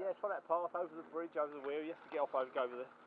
yeah, try that path over the bridge, over the wheel. You have to get off over, go over there.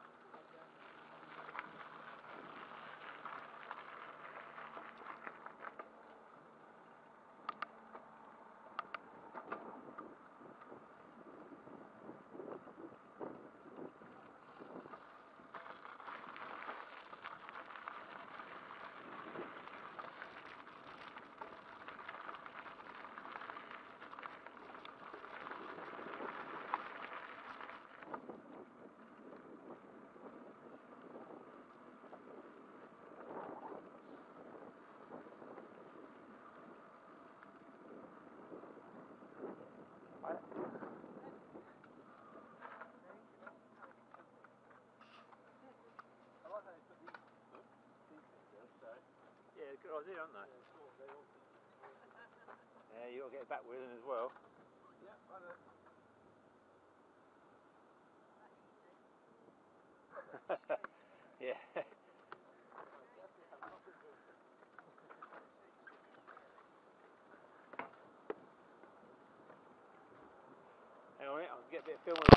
Yeah, aren't they? Yeah, you got to get back with them as well. yeah. Hang on a minute, I'll get a bit of film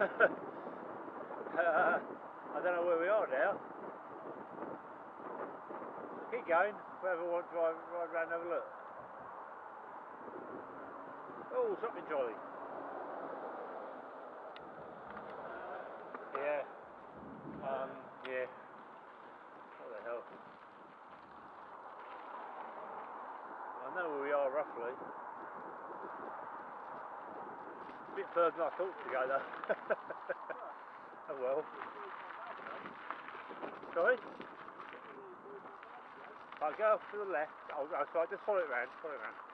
uh, I don't know where we are now. Keep going. Whoever wants to drive, ride around and have a look. Oh, something jolly. Yeah. Um, yeah. What the hell? I know where we are roughly. A bit further than I thought to go though. oh well. Sorry? I'll go off to the left. I'll, so I'll just follow it round, follow it round.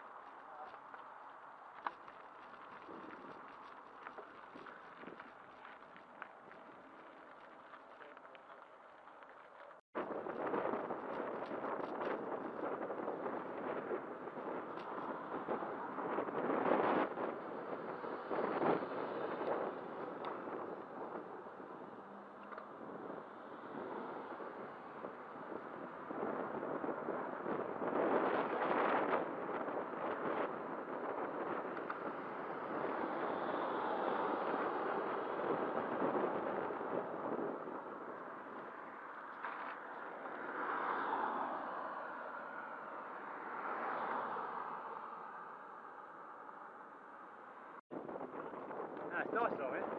Nice of it.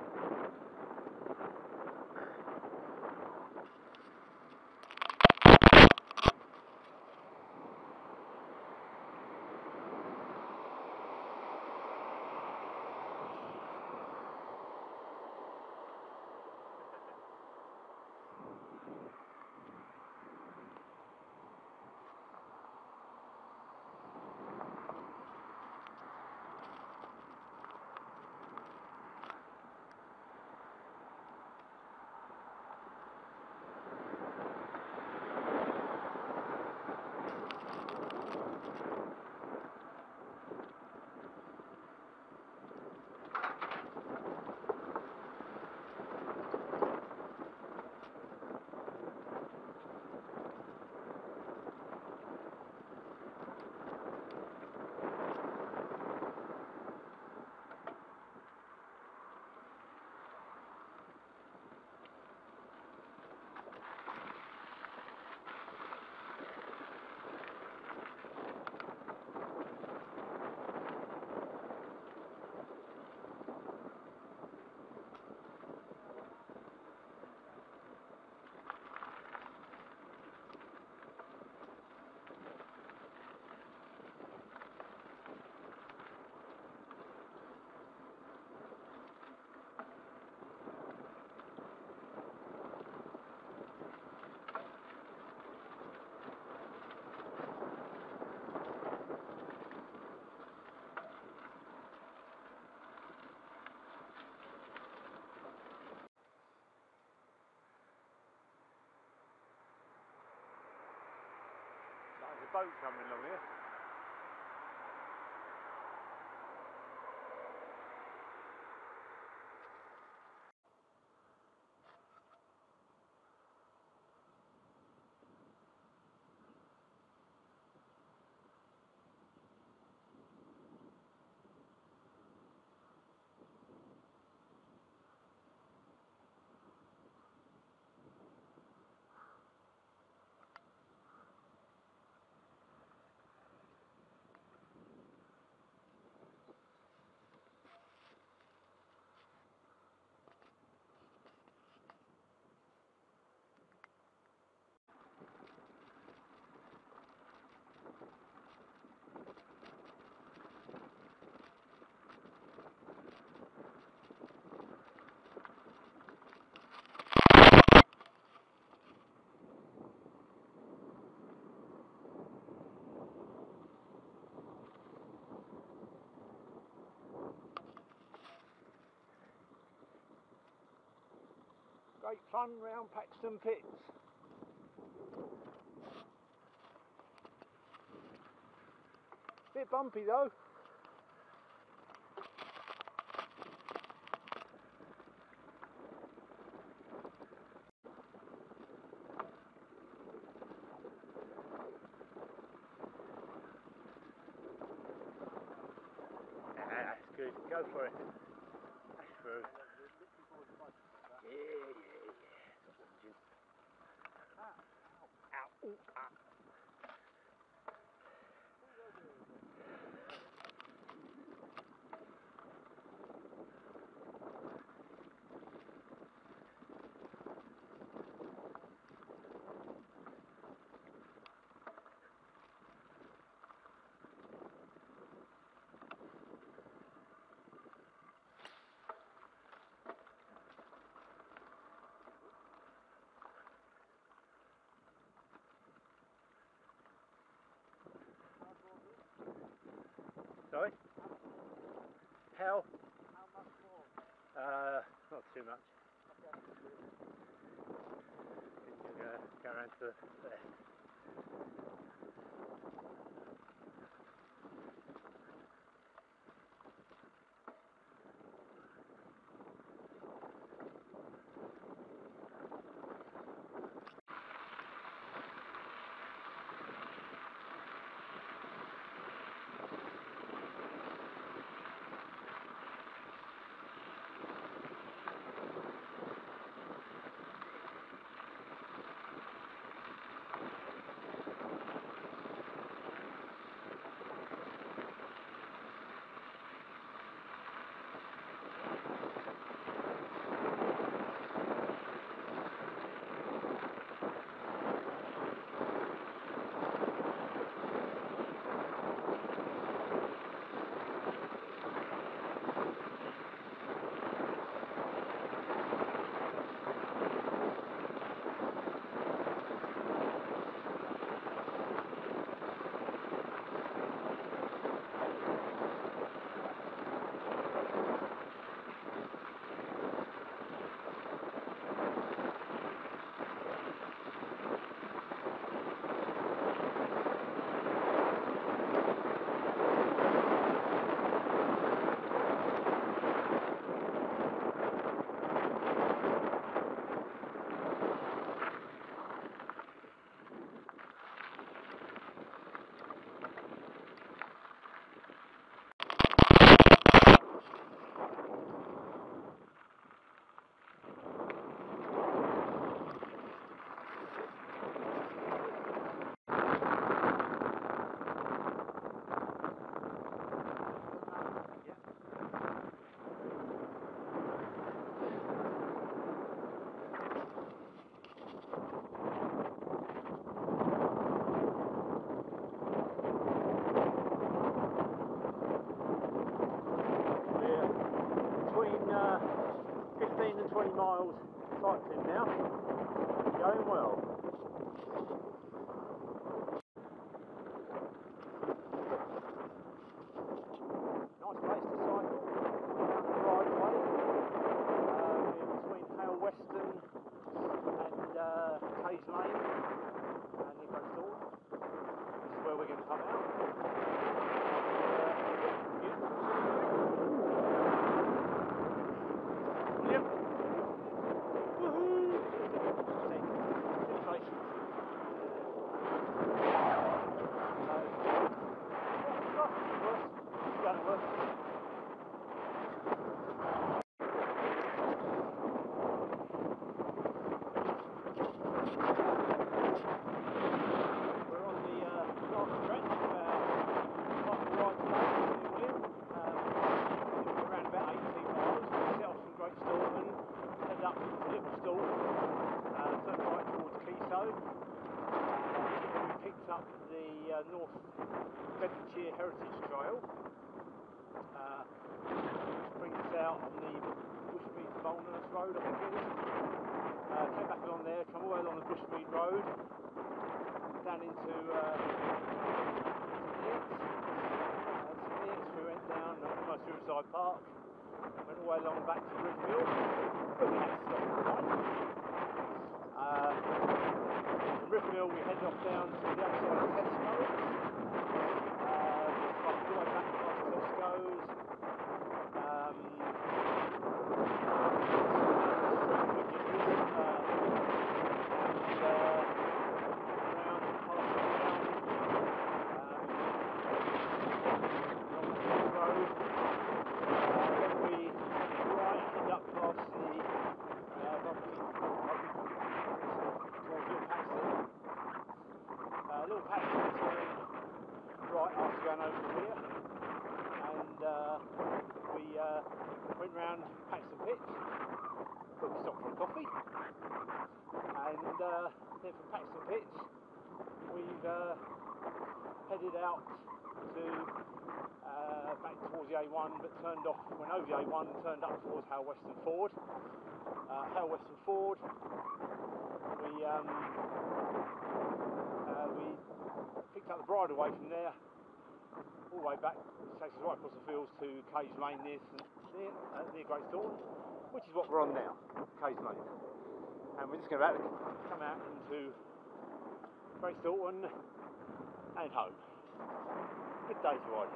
Boat coming along here. Great fun round Paxton Pits. Bit bumpy though. Ah, that's good. Go for it. That's through. Yeah, yeah, yeah. Ow, ooh, ah. How? Much more? Uh, not too much. You uh, go around to there. Uh, uh, Lane and Nico Thorne. This is where we're going to come out. Uh, Yep. Woohoo! Good place. So, worse. Done worse. We're on the uh, last stretch, uh, off the right today, in William. Um, around about 18 miles. We set off from Great Staughton, head up into Little Staughton, uh, turn right towards Keystone. Uh, then we up the uh, North Bedfordshire Heritage Trail, uh, which brings us out on the Bushmead Boulners Road, I think it is. Uh, came back along there, come all the way along the Bushmead Road, down into uh, Leeds. Uh, we went down almost Riverside Park, went all the way along back to Rivermill, where we had to stop for a night. From we headed off down to the other side of. Uh, cycled all the way back past Tesco's. Um, and, uh, round past the town, um, along the Hill Road. Uh, then we right end up past the uh, Bumpy, Bumpy, towards Little Paxton. Uh, Little Paxton turn right after going over to here, and uh, we uh, went round Paxton Pits, but we stopped for a coffee, and uh, then from Paxton Pits we've uh, headed out to uh, back towards the A1, but turned off, went over the A1 and turned up towards Hail Weston Ford. Uh, Hail Weston Ford, we um, uh, we picked up the bridleway from there all the way back, takes us right across the fields to Cage Lane near, near, uh, near Great Staughton, which is what we're on now, Cage Lane. And we're just going to come out into Great Staughton and home. Good day's ride.